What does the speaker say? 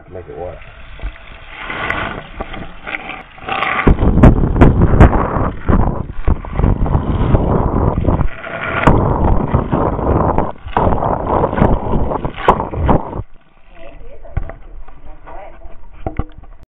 I can make it work.